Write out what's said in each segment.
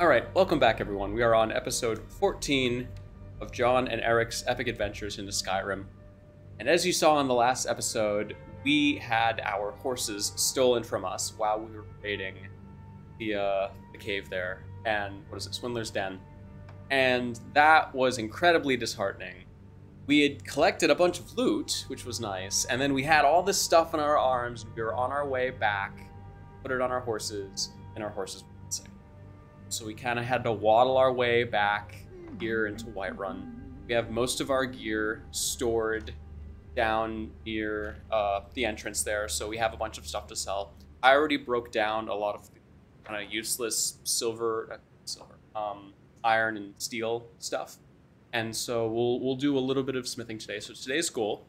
All right, welcome back, everyone. We are on episode 14 of Jon and Erik's epic adventures into Skyrim. And as you saw in the last episode, we had our horses stolen from us while we were raiding the uh, the cave there, and what is it, Swindler's Den, and that was incredibly disheartening. We had collected a bunch of loot, which was nice, and then we had all this stuff in our arms. We were on our way back, put it on our horses, and our horses. So we kind of had to waddle our way back here into Whiterun. We have most of our gear stored down near uh, the entrance there, so we have a bunch of stuff to sell. I already broke down a lot of kind of useless silver, uh, silver, um, iron and steel stuff, and so we'll we'll do a little bit of smithing today. So today's goal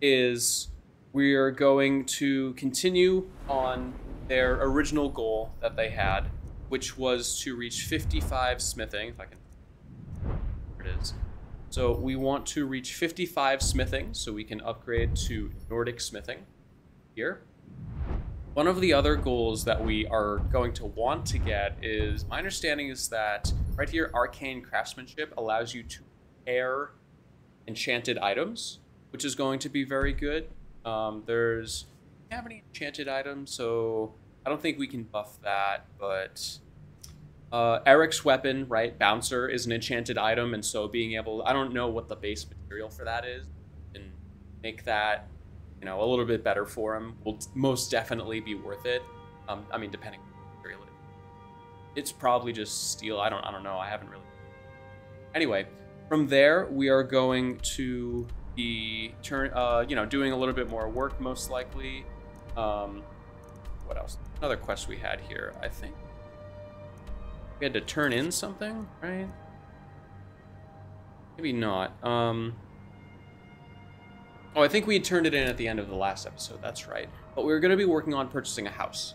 is we are going to continue on their original goal that they had, which was to reach 55 smithing. If I can, there it is. So we want to reach 55 smithing so we can upgrade to Nordic smithing here. One of the other goals that we are going to want to get is, my understanding is that right here, Arcane Craftsmanship allows you to pair enchanted items, which is going to be very good. Um, there's, don't have any enchanted items, so I don't think we can buff that, but uh, Erik's weapon, right, Bouncer, is an enchanted item, and so being able, I don't know what the base material for that is, and make that, you know, a little bit better for him will most definitely be worth it. Um, I mean, depending on material. It's probably just steel. I don't, I don't know. I haven't really. Anyway, from there we are going to be turn, uh, you know, doing a little bit more work most likely. Um, what else? Another quest we had here, I think. We had to turn in something, right? Maybe not. Um, oh, I think we turned it in at the end of the last episode. That's right. But we were going to be working on purchasing a house.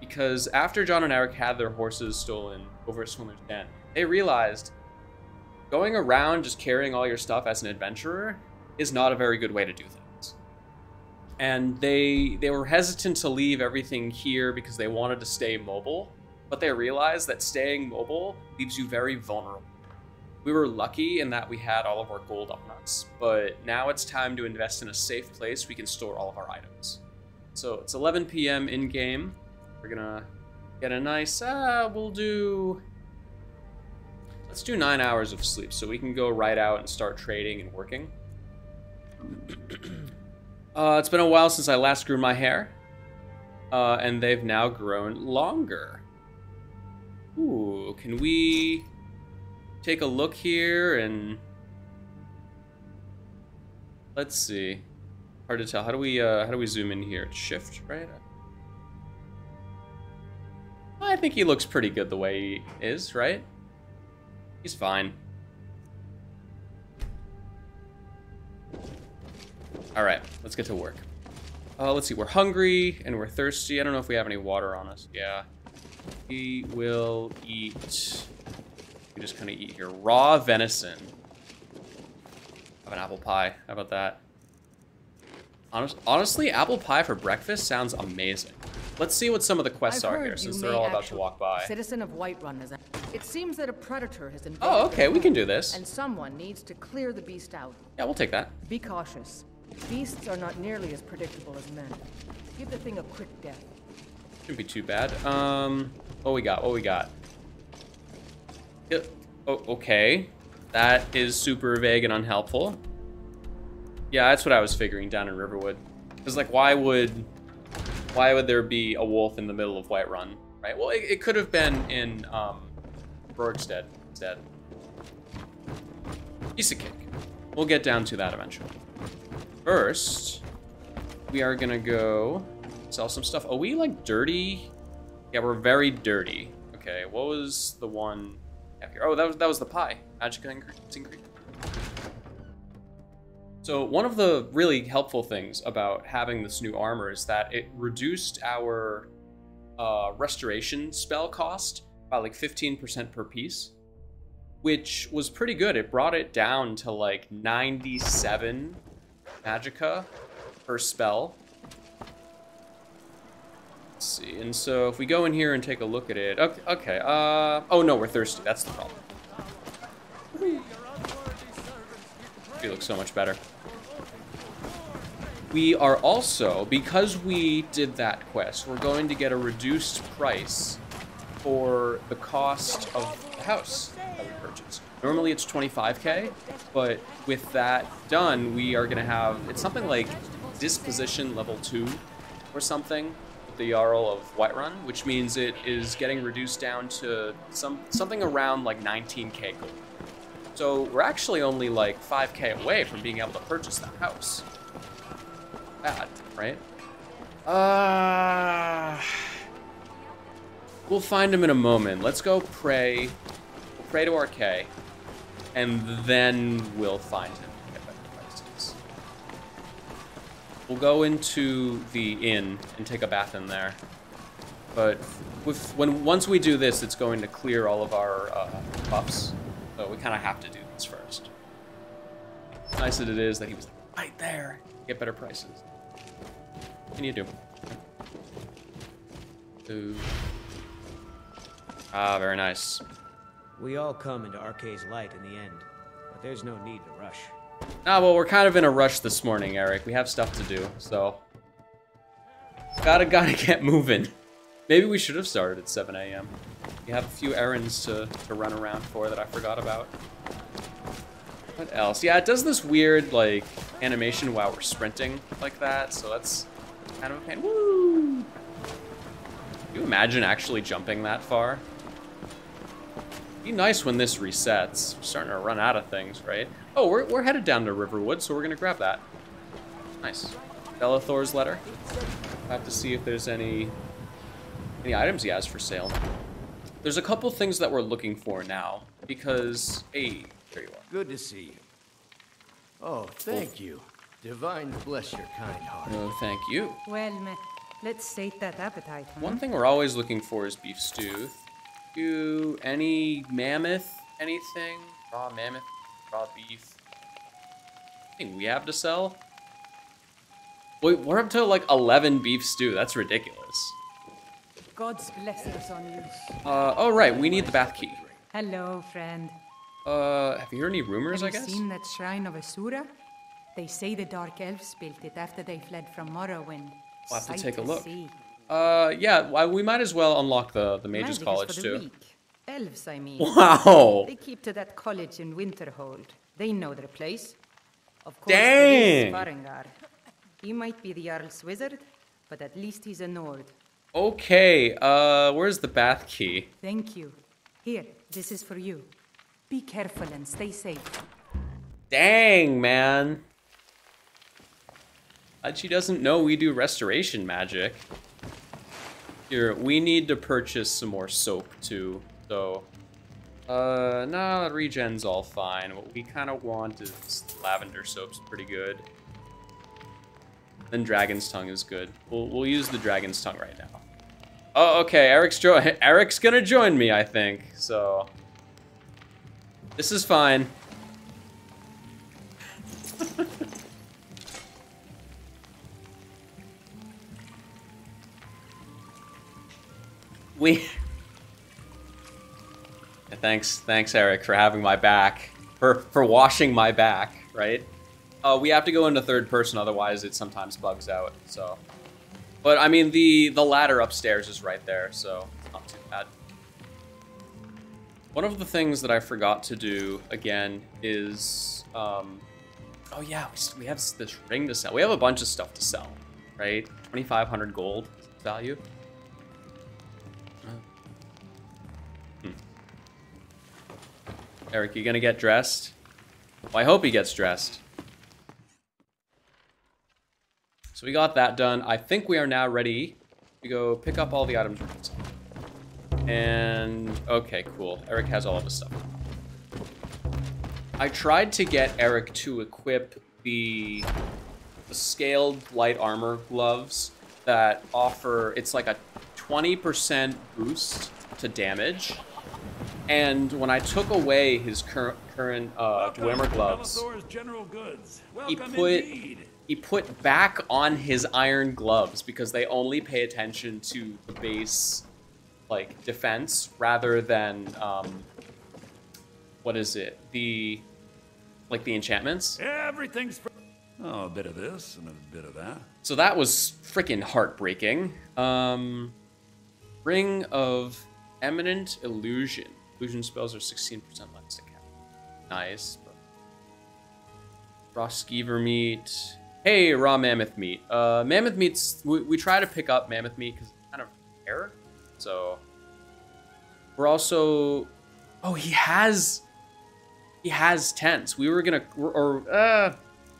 Because after Jon and Erik had their horses stolen over at Swindler's Den, they realized going around just carrying all your stuff as an adventurer is not a very good way to do things. And they they were hesitant to leave everything here because they wanted to stay mobile but they realized that staying mobile leaves you very vulnerable. We were lucky in that we had all of our gold on us, but now it's time to invest in a safe place we can store all of our items. So it's 11 p.m. in game. We're gonna get a nice, uh, we'll do, let's do nine hours of sleep so we can go right out and start trading and working. Uh, it's been a while since I last grew my hair, uh, and they've now grown longer. Ooh, can we take a look here and let's see. Hard to tell. How do we uh, how do we zoom in here? Shift, right? I think he looks pretty good the way he is, right? He's fine. All right, let's get to work. Uh, let's see, we're hungry and we're thirsty. I don't know if we have any water on us. Yeah. We will eat... We just kind of eat here. Raw venison. Have an apple pie. How about that? Honest, honestly, apple pie for breakfast sounds amazing. Let's see what some of the quests I've are here, since they're all about to walk by. Citizen of Whiterun is. It seems that a predator has invaded. Oh, okay, we can do this. And someone needs to clear the beast out. Yeah, we'll take that. Be cautious. Beasts are not nearly as predictable as men. Give the thing a quick death. Shouldn't be too bad. Um, what we got? What we got? Yep. Oh, okay. That is super vague and unhelpful. Yeah, that's what I was figuring down in Riverwood. Because, like, why would... Why would there be a wolf in the middle of Whiterun? Right? Well, it, it could have been in, um... Rorikstead instead. Piece of cake. We'll get down to that eventually. First, we are gonna go sell some stuff. Are we, like, dirty? Yeah, we're very dirty. Okay, what was the one here? Oh, that was that was the pie. Magicka ingredient. So one of the really helpful things about having this new armor is that it reduced our uh, restoration spell cost by like 15% per piece, which was pretty good. It brought it down to like 97 magicka per spell, Let's see. And so if we go in here and take a look at it, okay. okay uh, oh no, we're thirsty. That's the problem. We look so much better. We are also, because we did that quest, we're going to get a reduced price for the cost of the house that we purchased. Normally it's 25k, but with that done, we are going to have, it's something like disposition level 2 or something with the Jarl of Whiterun, which means it is getting reduced down to some something around like 19k gold. So we're actually only like 5k away from being able to purchase that house. Bad, right? Uh, we'll find him in a moment. Let's go pray. Pray to Arkay, and then we'll find him. Better prices. We'll go into the inn and take a bath in there. But with, when once we do this, it's going to clear all of our uh, buffs. So we kind of have to do this first. Nice that it is that he was right there. Get better prices. What can you do? Ooh. Ah, very nice. We all come into Arkay's light in the end, but there's no need to rush. Ah, well, we're kind of in a rush this morning, Erik. We have stuff to do, so... Gotta, gotta get moving. Maybe we should have started at 7 a.m. We have a few errands to, to run around for that I forgot about. What else? Yeah, it does this weird, like, animation while we're sprinting like that, so that's kind of a pain. Woo! Can you imagine actually jumping that far? Be nice when this resets. We're starting to run out of things, right? Oh, we're, we're headed down to Riverwood, so we're gonna grab that. Nice. Belethor's letter. I have to see if there's any any items he has for sale. There's a couple things that we're looking for now, because, hey, there you are. Good to see you. Oh, thank you. Divine bless your kind heart. No, thank you. Well, met. Let's sate that appetite, huh? One thing we're always looking for is beef stew. Do any mammoth, anything? Raw mammoth, raw beef. Anything we have to sell? Wait, we're up to like 11 beef stew. That's ridiculous. God's blessings on you. Uh, oh right, we need the bath key. Hello, friend. Uh, have you heard any rumors, Have I guess? seen that shrine of Azura? They say the Dark Elves built it after they fled from Morrowind. We'll have to Sight take a look. see. Uh, yeah, we might as well unlock the, the Mages is College too. weak. Elves, I mean. Wow! They keep to that college in Winterhold. They know their place. Of course, Dang. Farengar. He might be the Jarl's wizard, but at least he's a Nord. Okay, uh, where's the bath key? Thank you. Here, this is for you. Be careful and stay safe. Dang, man. Glad she doesn't know we do restoration magic. Here, we need to purchase some more soap too. So, uh, no, regen's all fine. What we kind of want is lavender soap's pretty good. Then dragon's tongue is good. We'll we'll use the dragon's tongue right now. Oh, okay. Erik's jo Erik's gonna join me, I think. So, this is fine. We. Thanks, thanks, Erik, for having my back, for for washing my back. Right. Uh, we have to go into third person, otherwise it sometimes bugs out. So, but I mean the the ladder upstairs is right there, so it's not too bad. One of the things that I forgot to do again is, um, oh yeah, we we have this ring to sell. We have a bunch of stuff to sell, right? Twenty five hundred gold value. Erik, you gonna get dressed? Well, I hope he gets dressed. So we got that done. I think we are now ready to go pick up all the items. And okay, cool. Erik has all of his stuff. I tried to get Erik to equip the, the scaled light armor gloves that offer it's like a 20% boost to damage. And when I took away his current current uh, Dwemer gloves, Goods. he put indeed. he put back on his iron gloves because they only pay attention to the base, like, defense rather than, um, what is it? The, like, the enchantments. Everything's. Oh, a bit of this and a bit of that. So that was freaking heartbreaking. Um, Ring of Eminent Illusion. Illusion spells are 16% less to cast. Nice. Raw skeever meat. Hey, raw mammoth meat. Uh, mammoth meat's... We, we try to pick up mammoth meat because it's kind of rare. So... We're also... Oh, he has... He has tents. We were gonna... Or... Uh,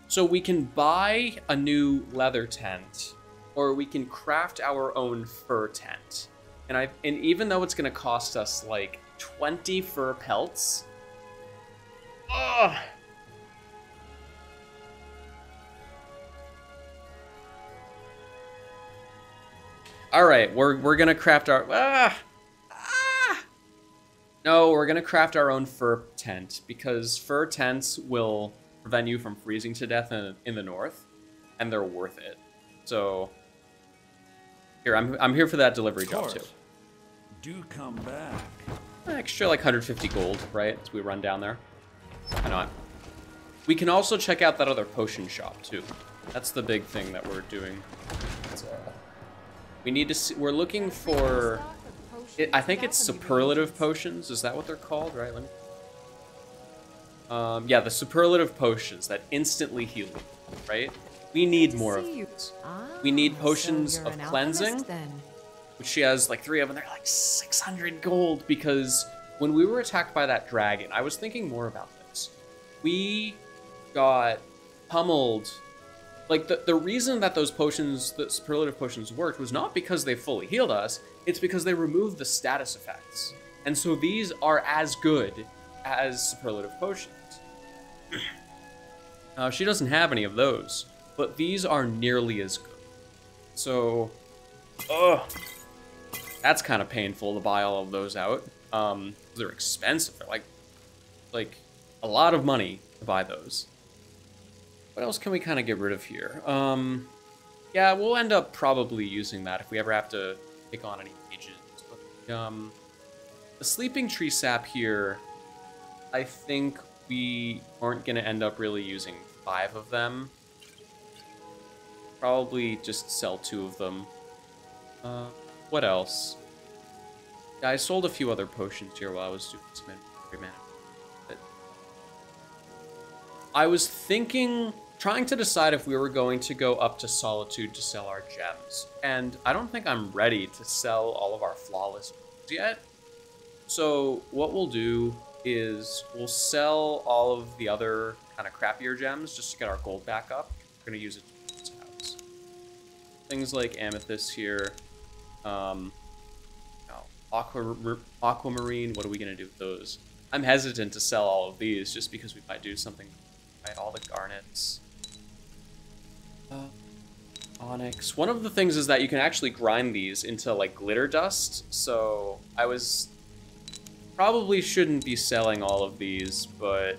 so we can buy a new leather tent, or we can craft our own fur tent. And I and even though it's gonna cost us like 20 fur pelts. Ugh. Alright, we're we're gonna craft our ah, ah. No, we're gonna craft our own fur tent because fur tents will prevent you from freezing to death in, in the north, and they're worth it. So here, I'm I'm here for that delivery job too. Do come back. Extra like 150 gold, right? As we run down there. Why not? We can also check out that other potion shop too. That's the big thing that we're doing. We need to see. We're looking for. It, I think it's superlative potions. Is that what they're called? Right. Let me. Um, yeah, the superlative potions that instantly heal right? We need more of these. We need potions of cleansing, which she has like three of them. They're like 600 gold because when we were attacked by that dragon, I was thinking more about this. We got pummeled. Like the, the reason that those potions, the superlative potions worked was not because they fully healed us, it's because they removed the status effects. And so these are as good as superlative potions. Uh, she doesn't have any of those, but these are nearly as good. So, ugh, that's kind of painful to buy all of those out. Um, they're expensive. They're like, like a lot of money to buy those. What else can we kind of get rid of here? Um, yeah, we'll end up probably using that if we ever have to take on any agents. But, um, the sleeping tree sap here, I think we aren't going to end up really using five of them. Probably just sell two of them. Uh, what else? Yeah, I sold a few other potions here while I was doing some inventory management. I was thinking, trying to decide if we were going to go up to Solitude to sell our gems. And I don't think I'm ready to sell all of our flawless yet. So what we'll do is we'll sell all of the other kind of crappier gems just to get our gold back up. We're going to use it to house. Things like amethyst here. Um, aqua, aquamarine, what are we going to do with those? I'm hesitant to sell all of these just because we might do something. Right, all the garnets. Uh, onyx. One of the things is that you can actually grind these into like glitter dust. So I was Probably shouldn't be selling all of these, but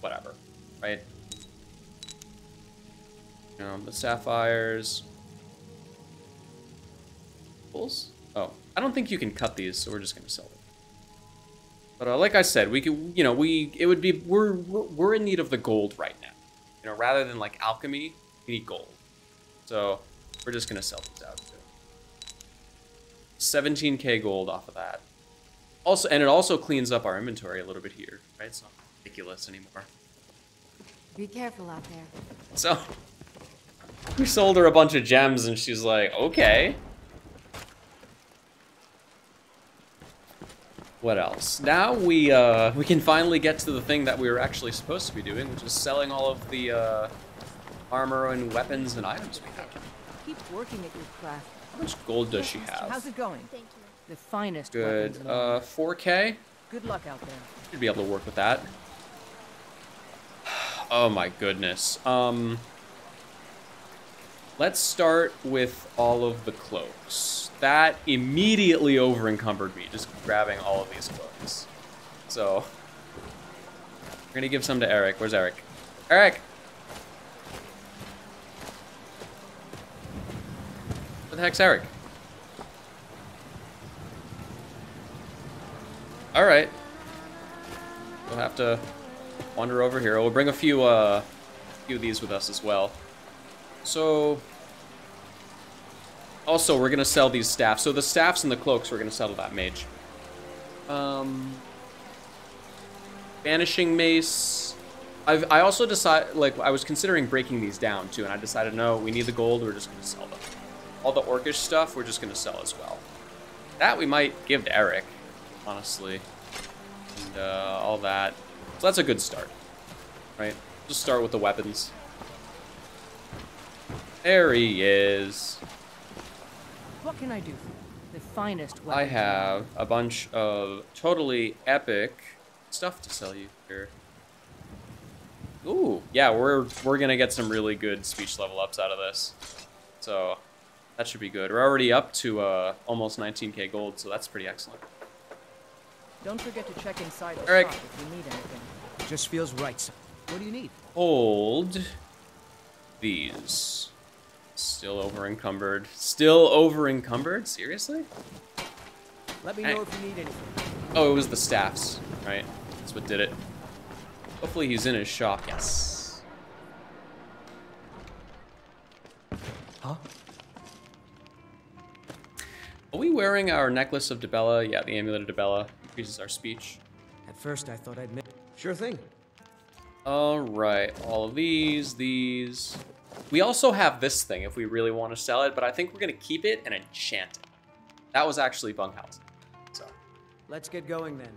whatever, right? Um, the sapphires. Pulls? Oh, I don't think you can cut these, so we're just gonna sell them. But uh, like I said, we could, you know, we it would be we're, we're we're in need of the gold right now. You know, rather than like alchemy, we need gold. So we're just gonna sell these out too. 17k gold off of that. Also, and it also cleans up our inventory a little bit here, right? It's not ridiculous anymore. Be careful out there. So, we sold her a bunch of gems, and she's like, okay. What else? Now we uh, we can finally get to the thing that we were actually supposed to be doing, which is selling all of the uh, armor and weapons and items we have. Keep working at your craft. How much gold does she have? How's it going? Thank you. The finest Good. Uh, 4K. Good luck out there. Should be able to work with that. Oh my goodness. Um, Let's start with all of the cloaks. That immediately overencumbered me, just grabbing all of these cloaks. So, we're gonna give some to Erik. Where's Erik? Erik! Where the heck's Erik? Alright. We'll have to wander over here. We'll bring a few, uh, a few of these with us as well. So, also we're gonna sell these staffs. So the staffs and the cloaks we're gonna sell to that mage. Um, vanishing mace. I've, I also decided, like, I was considering breaking these down too, and I decided no, we need the gold. We're just gonna sell them. All the orcish stuff we're just gonna sell as well. That we might give to Erik, honestly, and uh, all that. So that's a good start, right? Just start with the weapons. There he is. What can I do? for you? The finest weapon. I have a bunch of totally epic stuff to sell you here. Ooh, yeah, we're we're gonna get some really good speech level ups out of this, so that should be good. We're already up to uh, almost 19k gold, so that's pretty excellent. Don't forget to check inside the Erik. shop if you need anything. It just feels right. What do you need? Hold these. Still over encumbered. Still over encumbered? Seriously? Let me Hey. know if you need anything. Oh, it was the staffs, right? That's what did it. Hopefully he's in his shop. Yes. Huh? Are we wearing our necklace of Dibella? Yeah, the amulet of Dibella increases our speech. At first, I thought I'd miss. Sure thing. All right, all of these, these. We also have this thing if we really want to sell it, but I think we're gonna keep it and enchant it. That was actually Bunghausen. So, Let's get going then.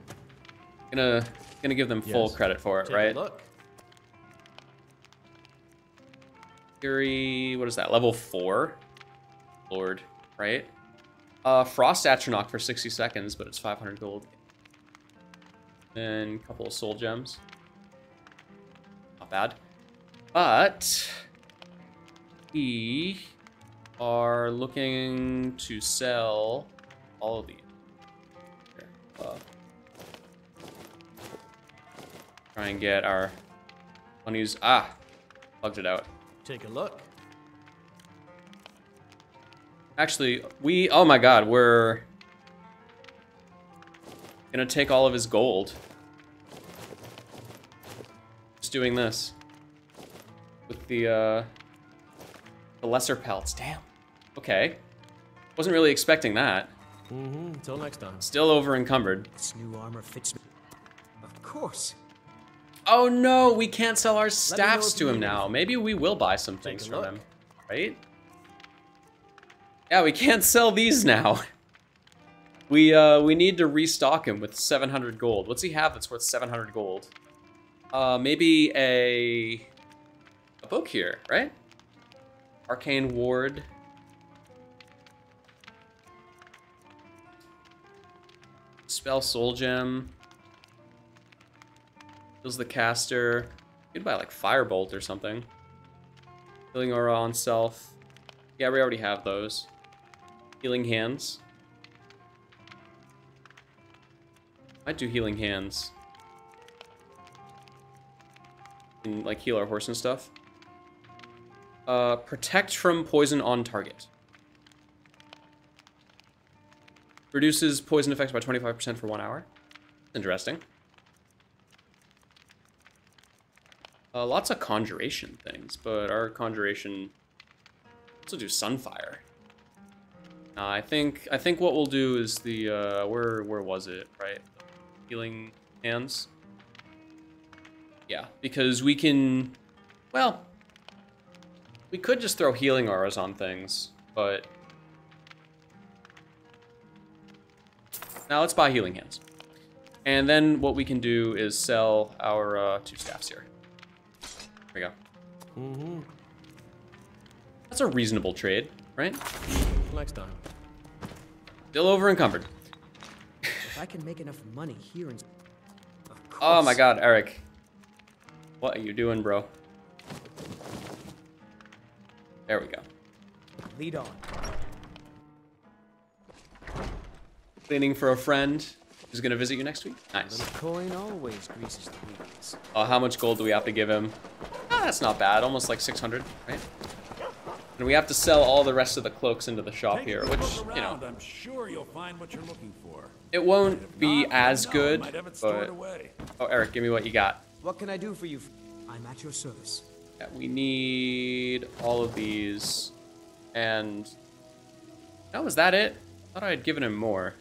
gonna gonna give them full credit for it, Take right? look. Fury, what is that? Level four. Lord, right? Uh, Frost Atronach for 60 seconds, but it's 500 gold. And a couple of soul gems. Not bad. But we are looking to sell all of these. Here, uh, try and get our monies. Ah, plugged it out. Take a look. Actually, we, oh my god, we're gonna take all of his gold. Just doing this. With the, uh, the lesser pelts. Damn. Okay. Wasn't really expecting that. Mm-hmm. Until next time. Still over encumbered. This new armor fits me. Of course. Oh no, we can't sell our staffs to him now. anything. Maybe we will buy some things a from him. Right? Yeah, we can't sell these now. We uh we need to restock him with 700 gold. What's he have that's worth 700 gold? Uh maybe a a book here, right? Arcane Ward. Spell Soul Gem. Heals the caster. You could buy like Firebolt or something. Healing Aura on self. Yeah, we already have those. Healing Hands. Might do Healing Hands. And like heal our horse and stuff. Uh, protect from poison on target. Reduces poison effects by 25% for one hour. Interesting. Uh, lots of conjuration things, but our conjuration also do sunfire. Uh, I think I think what we'll do is the uh, where where was it right? Healing hands. Yeah, because we can, well, we could just throw healing auras on things, but now let's buy healing hands. And then what we can do is sell our uh, two staffs here. There we go. Mm-hmm. That's a reasonable trade, right? Next time. Still over encumbered. If I can make enough money here and. Oh my god, Erik. What are you doing, bro? There we go. Lead on. Cleaning for a friend who's gonna visit you next week. Nice. Little coin always greases the wheels. Uh, how much gold do we have to give him? Ah, that's not bad. Almost like 600, right? And we have to sell all the rest of the cloaks into the shop Take here, which, look you know. I'm sure you'll find what you're looking for. it won't If be not, as let me know. good, Might have it stored but... away. Oh, Erik, give me what you got. What can I do for you? I'm at your service. Yeah, we need all of these. And... Oh, was that it? I thought I had given him more.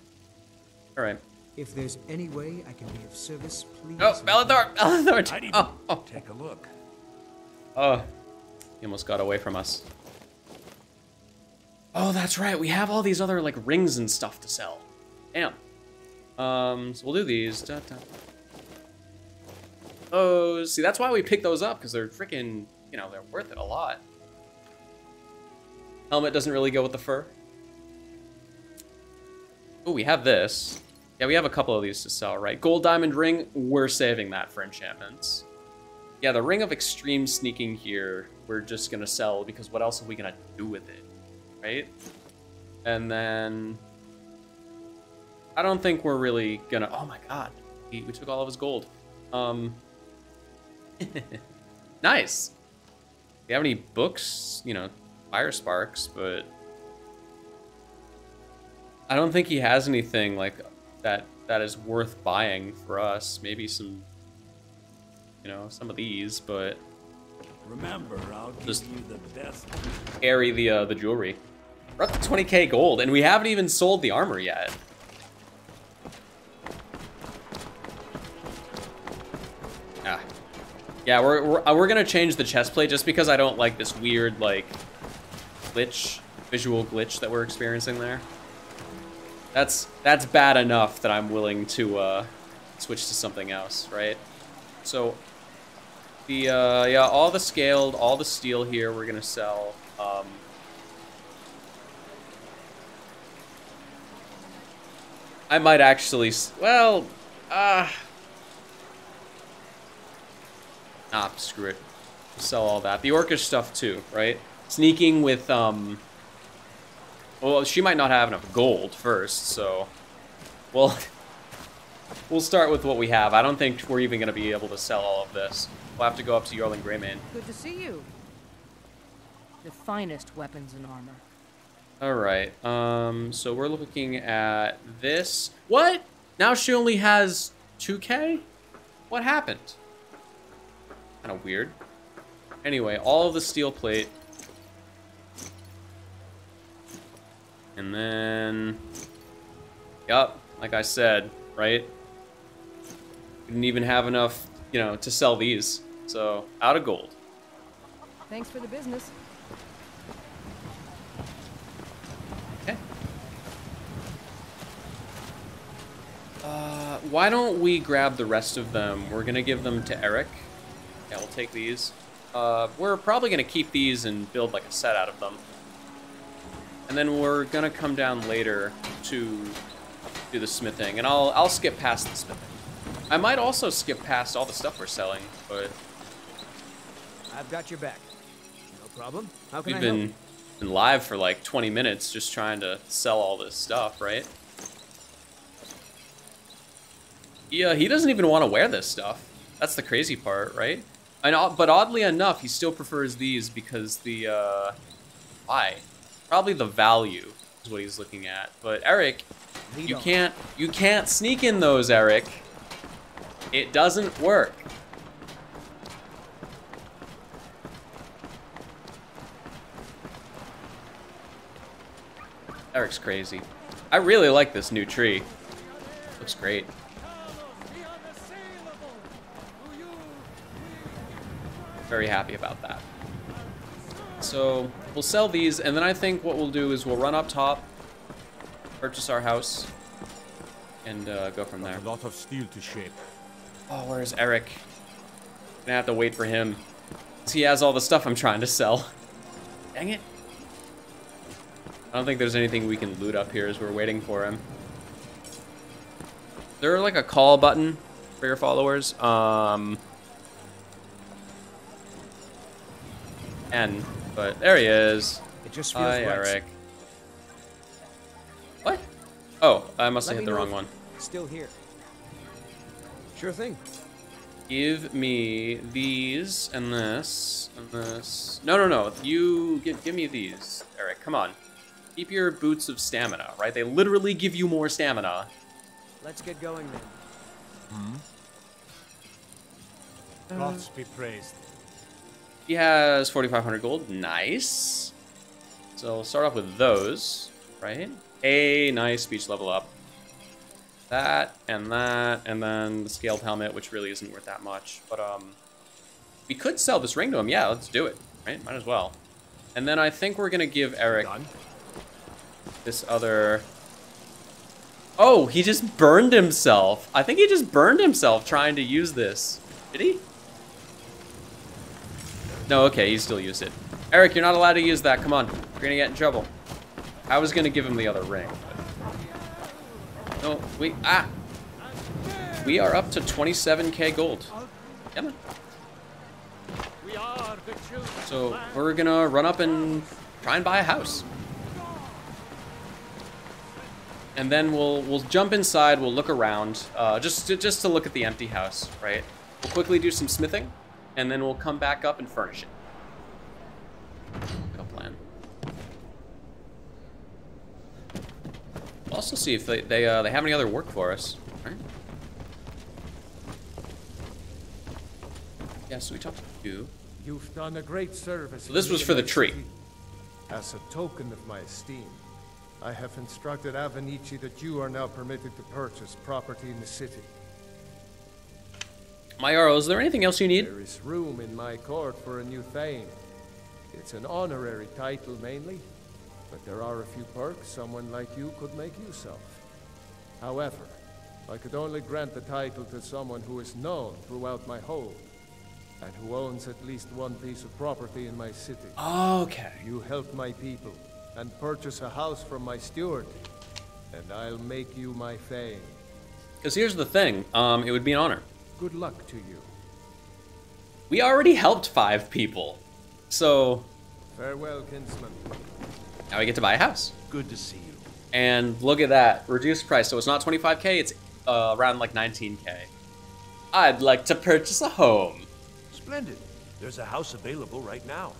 Alright. If there's any way I can be of service, please. Oh, let me Belethor! Belethor! Heidi, Oh, oh, take a look. oh. He almost got away from us. Oh, that's right. We have all these other, like, rings and stuff to sell. Damn. Um, so we'll do these. Da, da. Those. See, that's why we picked those up, because they're freaking, you know, they're worth it a lot. Helmet doesn't really go with the fur. Oh, we have this. Yeah, we have a couple of these to sell, right? Gold diamond ring, we're saving that for enchantments. Yeah, the ring of extreme sneaking here, we're just gonna sell because what else are we gonna do with it, right? And then I don't think we're really gonna. Oh my god, we, we took all of his gold. Um, nice. Do you have any books? You know, fire sparks, but I don't think he has anything like that that is worth buying for us. Maybe some, you know, some of these, but Remember, I'll give Just- you the best. carry the uh, the jewelry. We're up to 20k gold, and we haven't even sold the armor yet. Yeah, we're, we're, uh, we're gonna change the chest plate just because I don't like this weird, like, glitch, visual glitch that we're experiencing there. That's, that's bad enough that I'm willing to, uh, switch to something else, right? So, the, uh, yeah, all the scaled, all the steel here we're gonna sell. Um, I might actually, well, uh, ah, screw it. Sell all that. The orcish stuff too, right? Sneaking with, um, well, she might not have enough gold first, so, well, we'll start with what we have. I don't think we're even gonna be able to sell all of this. We'll have to go up to Eorlund Gray-Mane. Good to see you. The finest weapons and armor. All right. Um. So we're looking at this. What? Now she only has 2k. What happened? Kind of weird. Anyway, all of the steel plate. And then, yup, like I said, right? Didn't even have enough, you know, to sell these. So out of gold. Thanks for the business. Okay. Uh, why don't we grab the rest of them? We're gonna give them to Erik. Yeah, we'll take these. Uh, we're probably gonna keep these and build like a set out of them. And then we're gonna come down later to do the smithing, and I'll I'll skip past the smithing. I might also skip past all the stuff we're selling, but I've got your back. No problem. How can we've I help? been been live for like 20 minutes just trying to sell all this stuff, right? Yeah, he doesn't even want to wear this stuff. That's the crazy part, right? And but oddly enough, he still prefers these because the uh, why? Probably the value is what he's looking at. But Erik, you can't you can't sneak in those, Erik. It doesn't work. Erik's crazy. I really like this new tree. Looks great. Very happy about that. So we'll sell these, and then I think what we'll do is we'll run up top, purchase our house, and uh, go from there. A lot of steel to shape. Oh, where's Erik? Gonna have to wait for him. He has all the stuff I'm trying to sell. Dang it. I don't think there's anything we can loot up here as we're waiting for him. Is there like a call button for your followers? Um. N, but there he is. It just feels Hi, right. Erik. What? Oh, I must have hit the wrong one. Still here. Sure thing. Give me these and this and this. No, no, no. You give, give me these, Erik. Come on. Keep your boots of stamina, right? They literally give you more stamina. Let's get going then. Hmm. Gods be praised. He has 4,500 gold. Nice. So we'll start off with those, right? A nice speech level up. That and that, and then the scaled helmet, which really isn't worth that much. But um, we could sell this ring to him. Yeah, let's do it. Right? Might as well. And then I think we're gonna give Erik Done. this other. Oh, he just burned himself. I think he just burned himself trying to use this. Did he? No, okay, he still used it. Erik, you're not allowed to use that. Come on. You're gonna get in trouble. I was gonna give him the other ring. No, we ah. We are up to 27k gold. Come on. So we're gonna run up and try and buy a house. And then we'll we'll jump inside. We'll look around, uh, just to, just to look at the empty house, right? We'll quickly do some smithing, and then we'll come back up and furnish it. Go plan. Also see if they they uh, they have any other work for us, right? Yeah. So we talked to you. You've done a great service. So this was for the tree. As a token of my esteem, I have instructed Avenicci that you are now permitted to purchase property in the city. Mayaro, is there anything else you need? There is room in my court for a new Thane. It's an honorary title mainly, but there are a few perks someone like you could make use of. However, I could only grant the title to someone who is known throughout my hold, and who owns at least one piece of property in my city. Okay. You help my people and purchase a house from my steward, and I'll make you my Thane. Because here's the thing, um, it would be an honor. Good luck to you. We already helped five people, so Farewell, kinsman. now we get to buy a house. Good to see you. And look at that, reduced price. So it's not 25k, it's uh, around like 19k. I'd like to purchase a home. Splendid. There's a house available right now.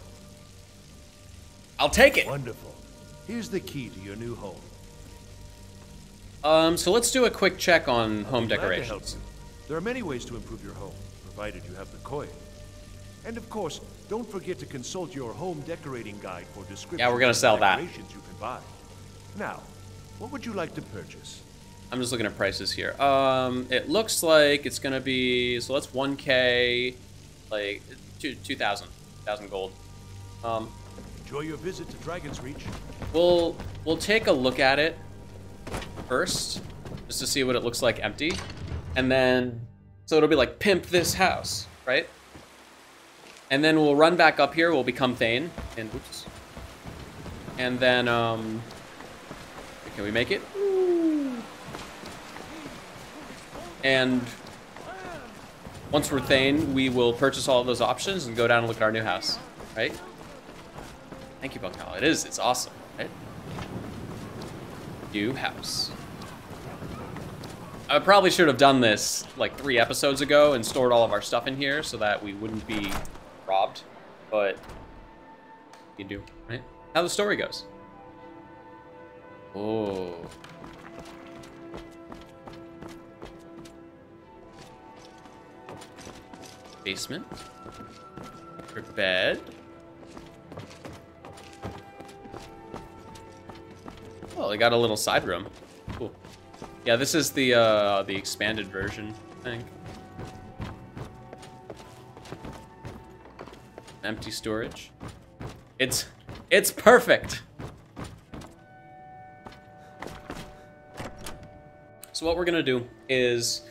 I'll take it. Wonderful. Here's the key to your new home. Um, so let's do a quick check on I'll home be glad to help decorations. There are many ways to improve your home, provided you have the coin. And of course, don't forget to consult your home decorating guide for descriptions we're gonna sell that. decorations you can buy. Now, what would you like to purchase? I'm just looking at prices here. Um, it looks like it's gonna be so that's 1k, like two 2,000, 2,000 gold. Um, Enjoy your visit to Dragon's Reach. We'll we'll take a look at it first, just to see what it looks like empty, and then so it'll be like pimp this house, right? And then we'll run back up here. We'll become Thane, and oops, and then um, can we make it? And once we're Thane, we will purchase all of those options and go down and look at our new house, right? Thank you, Bunkal. It is. It's awesome, right? New house. I probably should have done this like three episodes ago and stored all of our stuff in here so that we wouldn't be robbed. But you do, right? How the story goes. Oh. Basement. For bed. Oh, they got a little side room. Yeah, this is the uh, the expanded version, I think. Empty storage. It's it's perfect. So what we're gonna do is,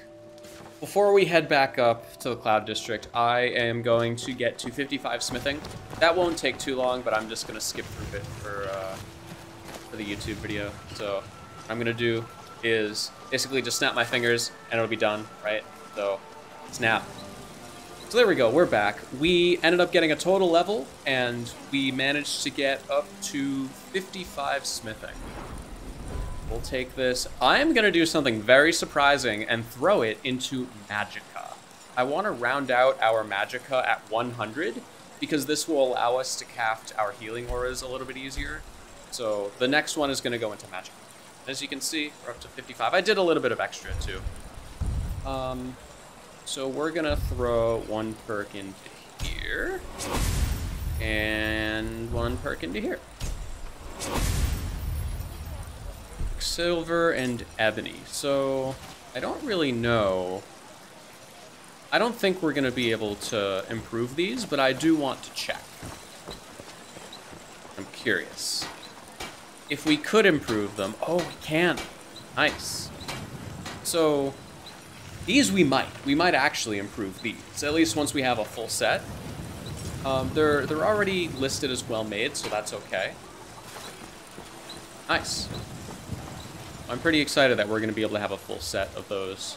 before we head back up to the Cloud District, I am going to get to 55 smithing. That won't take too long, but I'm just gonna skip through it for. Uh, for the YouTube video. So I'm gonna do is basically just snap my fingers and it'll be done, right? So snap. So there we go, we're back. We ended up getting a total level and we managed to get up to 55 smithing. We'll take this. I'm gonna do something very surprising and throw it into Magicka. I want to round out our magicka at 100 because this will allow us to craft our healing auras a little bit easier. So the next one is to go into magic. As you can see, we're up to 55. I did a little bit of extra too. Um, so we're going to throw one perk into here and one perk into here. Silver and ebony. So I don't really know. I don't think we're going to be able to improve these, but I do want to check. I'm curious. If we could improve them... Oh, we can. Nice. So, these we might. We might actually improve these, at least once we have a full set. Um, they're, they're already listed as well made, so that's okay. Nice. I'm pretty excited that we're going to be able to have a full set of those.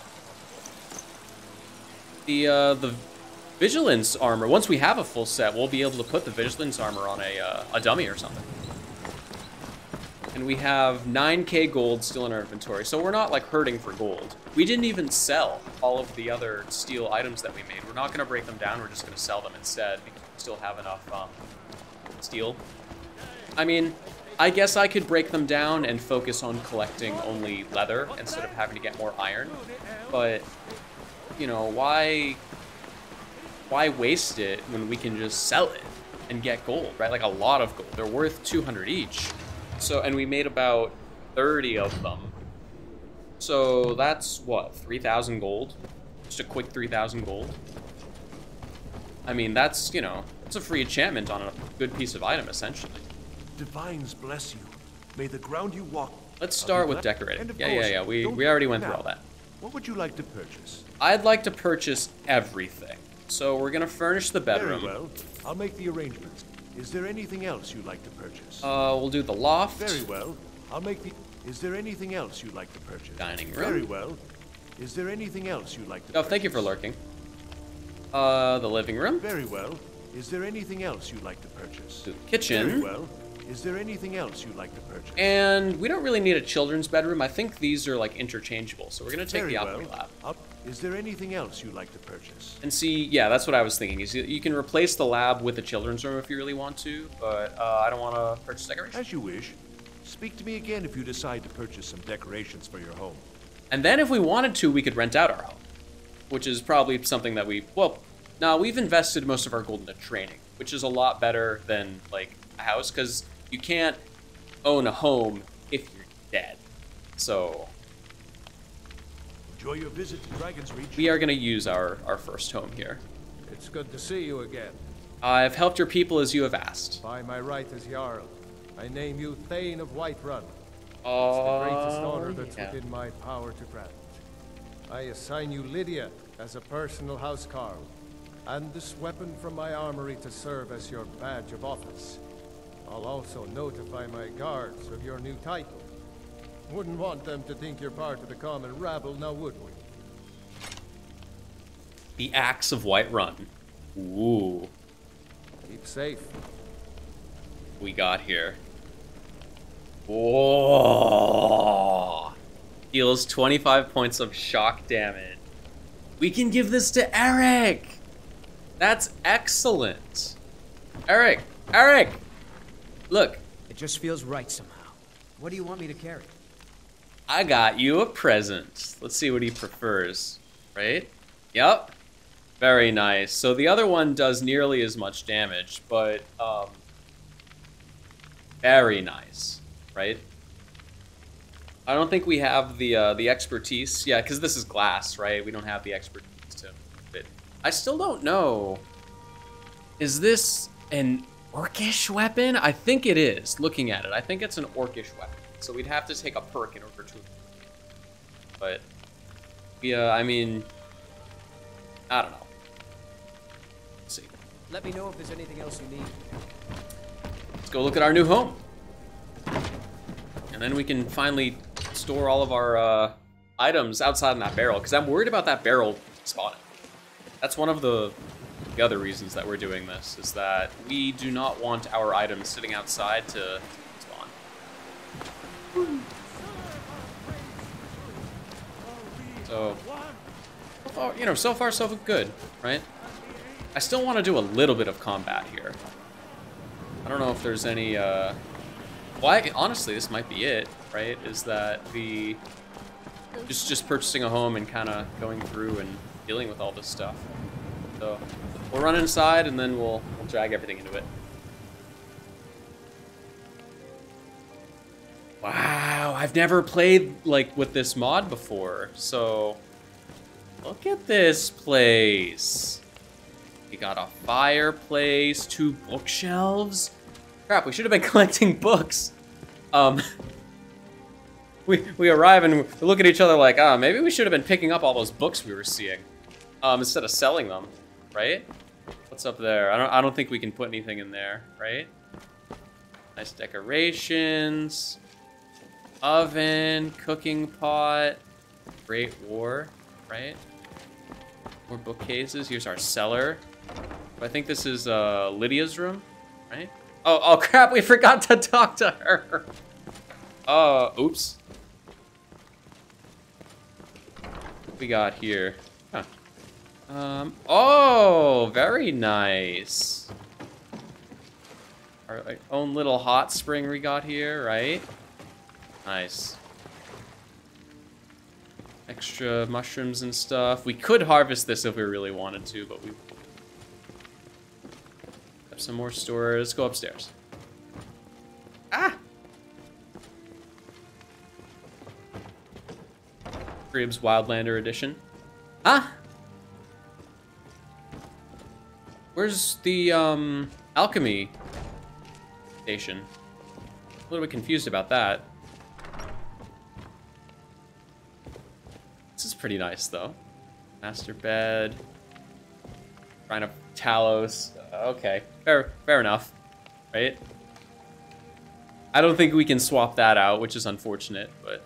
The, uh, the Vigilance armor, once we have a full set, we'll be able to put the Vigilance armor on a, uh, a dummy or something. And we have 9k gold still in our inventory, so we're not, like, hurting for gold. We didn't even sell all of the other steel items that we made. We're not going to break them down, we're just going to sell them instead, because we still have enough, um, steel. I mean, I guess I could break them down and focus on collecting only leather instead of having to get more iron. But, you know, why why waste it when we can just sell it and get gold, right? Like a lot of gold. They're worth 200 each. So, and we made about 30 of them. So that's what, 3,000 gold? Just a quick 3,000 gold. I mean, that's, you know, it's a free enchantment on a good piece of item, essentially. Divines bless you. May the ground you walk. Let's start with decorating. Yeah, yeah, yeah. We, we already went through all that. What would you like to purchase? I'd like to purchase everything. So we're gonna furnish the bedroom. Very well. I'll make the arrangements. Is there anything else you'd like to purchase? Uh, we'll do the loft. Very well. I'll make the... Is there anything else you'd like to purchase? Dining room. Very well. Is there anything else you'd like to Oh, purchase? thank you for lurking. Uh, the living room. Very well. Is there anything else you'd like to purchase? The kitchen. Very well. Is there anything else you'd like to purchase? And we don't really need a children's bedroom. I think these are like interchangeable. So we're gonna take Very the well. alchemy lab. Is there anything else you'd like to purchase? And see, yeah, that's what I was thinking. Is you, can replace the lab with a children's room if you really want to, but uh, I don't want to purchase decorations. As you wish. Speak to me again if you decide to purchase some decorations for your home. And then if we wanted to, we could rent out our home, which is probably something that we, well, now we've invested most of our gold into training, which is a lot better than like a house because you can't own a home if you're dead. So Enjoy your visit to Dragon's Reach. we are going to use our, our first home here. It's good to see you again. I've helped your people as you have asked. By my right as Jarl, I name you Thane of Whiterun. Oh, It's the greatest honor that's yeah. within my power to grant. I assign you Lydia as a personal housecarl, and this weapon from my armory to serve as your badge of office. I'll also notify my guards of your new title. Wouldn't want them to think you're part of the common rabble, now would we? The Axe of Whiterun. Ooh, Keep safe. we got here. Whoa. Deals 25 points of shock damage. We can give this to Erik. That's excellent. Erik, Erik, look, It just feels right somehow. What do you want me to carry? I got you a present. Let's see what he prefers. Right? Yep. Very nice. So the other one does nearly as much damage, but um, very nice, right? I don't think we have the uh, the expertise. Yeah, because this is glass, right? We don't have the expertise to fit. I still don't know. Is this an orcish weapon? I think it is. Looking at it, I think it's an orcish weapon. So we'd have to take a perk in order to. But yeah, I mean, I don't know. Let's see. Let me know if there's anything else you need. Let's go look at our new home. And then we can finally store all of our uh, items outside in that barrel, because I'm worried about that barrel spawning. That's one of the, the other reasons that we're doing this, is that we do not want our items sitting outside to. So, far, you know, so far so good, right? I still want to do a little bit of combat here. I don't know if there's any, uh... Well, honestly, this might be it, right? Is that the... Just, just purchasing a home and kind of going through and dealing with all this stuff. So, we'll run inside and then we'll, we'll drag everything into it. Wow, I've never played, like, with this mod before, so... Look at this place. We got a fireplace, two bookshelves. Crap, we should have been collecting books. Um, we, we arrive and we look at each other like, ah, oh, maybe we should have been picking up all those books we were seeing. Um, instead of selling them, right? What's up there? I don't, I don't think we can put anything in there, right? Nice decorations. Oven, cooking pot. Great War, right? More bookcases. Here's our cellar. I think this is uh, Lydia's room, right? Oh, oh crap, we forgot to talk to her. Uh, oops. What we got here? Huh. Um, oh, very nice. Our like, own little hot spring we got here, right? Nice extra mushrooms and stuff. We could harvest this if we really wanted to, but we have some more storage. Let's go upstairs. Ah! Cribs Wildlander Edition. Ah! Where's the, um, alchemy station? A little bit confused about that. Pretty nice, though. Master bed. Shrine of Talos. Okay, fair, fair enough, right? I don't think we can swap that out, which is unfortunate, but...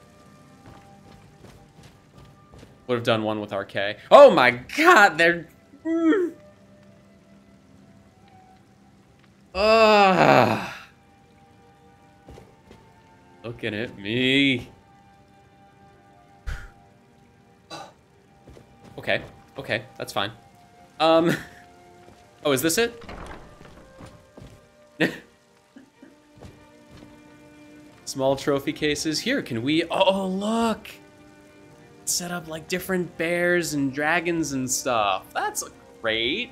Would have done one with Arkay. Oh my god, they're... Mm. Ah. Looking at me. Okay, okay, that's fine. Um, oh, is this it? Small trophy cases. Here, can we, oh, look. Set up like different bears and dragons and stuff. That's great.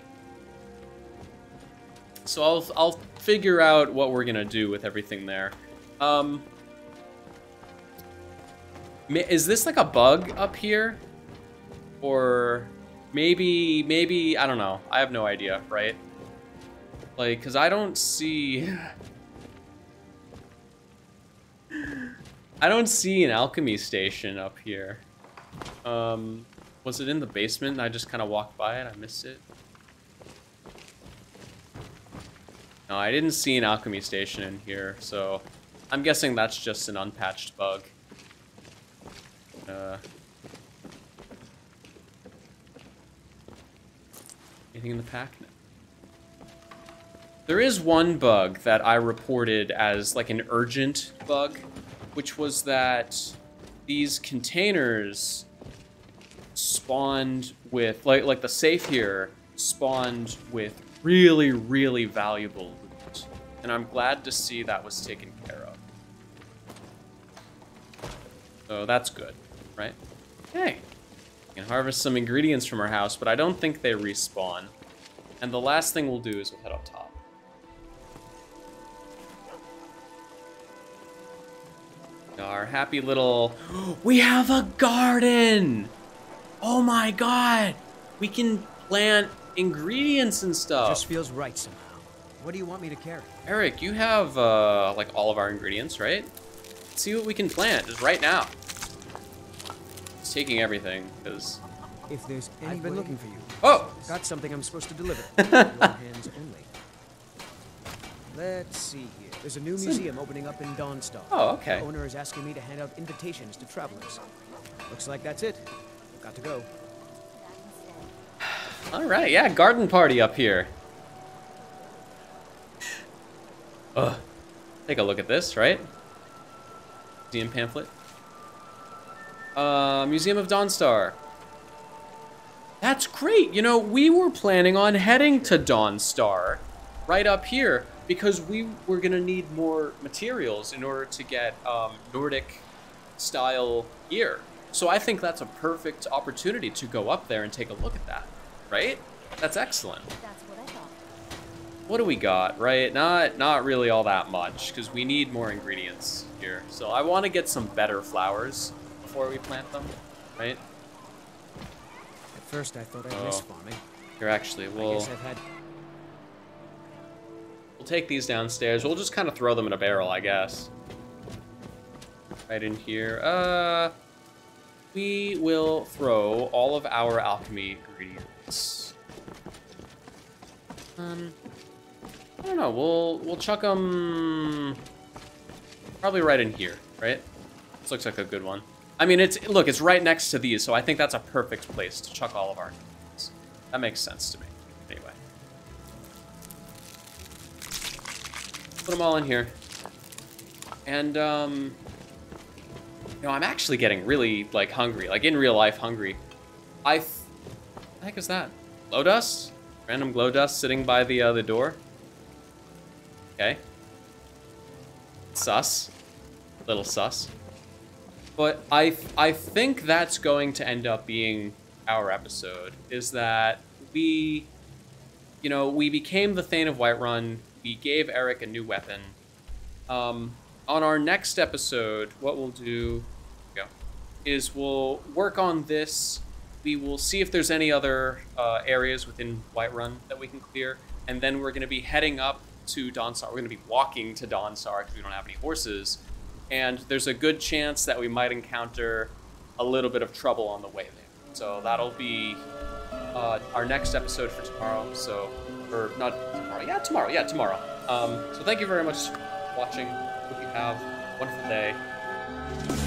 So I'll, I'll figure out what we're gonna do with everything there. Um, is this like a bug up here? Or maybe, maybe, I don't know. I have no idea, right? Like, because I don't see... I don't see an alchemy station up here. Um, was it in the basement I just kind of walked by it? I missed it. No, I didn't see an alchemy station in here, so I'm guessing that's just an unpatched bug. Uh, Anything in the pack? No. There is one bug that I reported as like an urgent bug, which was that these containers spawned with, like, like the safe here spawned with really, really valuable loot. And I'm glad to see that was taken care of. So that's good, right? Okay. We can harvest some ingredients from our house, but I don't think they respawn. And the last thing we'll do is we'll head up top. Our happy little... We have a garden! Oh my god! We can plant ingredients and stuff. Just feels right somehow. What do you want me to carry? Erik, you have, uh, like, all of our ingredients, right? Let's see what we can plant, just right now taking everything, because... If there's any I've been way... looking for you. Oh! Got something I'm supposed to deliver. hands only. Let's see here. There's a new museum opening up in Dawnstar. Oh, okay. The owner is asking me to hand out invitations to travelers. Looks like that's it. Got to go. All right, yeah, garden party up here. Ugh. Take a look at this, right? Museum pamphlet. Uh, Museum of Dawnstar. That's great. You know, we were planning on heading to Dawnstar right up here because we were going to need more materials in order to get um, Nordic style gear. So I think that's a perfect opportunity to go up there and take a look at that, right? That's excellent. That's what I thought. What do we got, right? Not not really all that much because we need more ingredients here. So I want to get some better flowers before we plant them, right? At first, I thought I'd miss Oh. farming. Here, actually, I we'll had we'll take these downstairs. We'll just kind of throw them in a barrel, I guess. Right in here. Uh, we will throw all of our alchemy ingredients. Um, I don't know. We'll we'll chuck them probably right in here, right? This looks like a good one. I mean, it's look, it's right next to these, so I think that's a perfect place to chuck all of our ingredients. That makes sense to me. Anyway, put them all in here, and um, you know, I'm actually getting really like hungry, like in real life hungry. I, th what the heck is that? Glow dust? Random glow dust sitting by the uh, the door. Okay. Sus. Little sus. But I I think that's going to end up being our episode. Is that we, you know, we became the Thane of Whiterun. We gave Erik a new weapon. Um, on our next episode, what we'll do, is we'll work on this. We will see if there's any other uh, areas within Whiterun that we can clear, and then we're going to be heading up to Dawnstar. We're going to be walking to Dawnstar because we don't have any horses, and there's a good chance that we might encounter a little bit of trouble on the way there. So that'll be uh, our next episode for tomorrow. So, or not tomorrow? Yeah, tomorrow. Yeah, tomorrow. Um, so thank you very much for watching. Hope you have a wonderful day.